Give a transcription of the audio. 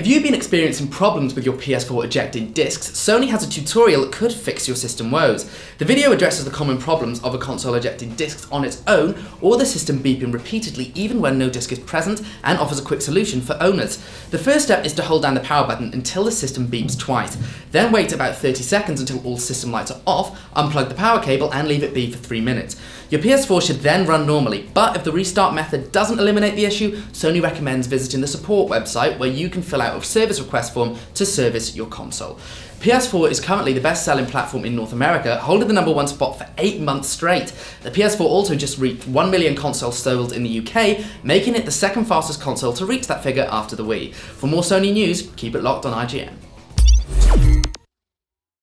If you've been experiencing problems with your PS4 ejecting discs, Sony has a tutorial that could fix your system woes. The video addresses the common problems of a console ejecting discs on its own, or the system beeping repeatedly even when no disc is present, and offers a quick solution for owners. The first step is to hold down the power button until the system beeps twice. Then wait about 30 seconds until all system lights are off, unplug the power cable and leave it be for 3 minutes. Your PS4 should then run normally, but if the restart method doesn't eliminate the issue, Sony recommends visiting the support website where you can fill out a service request form to service your console. PS4 is currently the best selling platform in North America, holding the number one spot for eight months straight. The PS4 also just reached 1 million consoles sold in the UK, making it the second fastest console to reach that figure after the Wii. For more Sony news, keep it locked on IGN.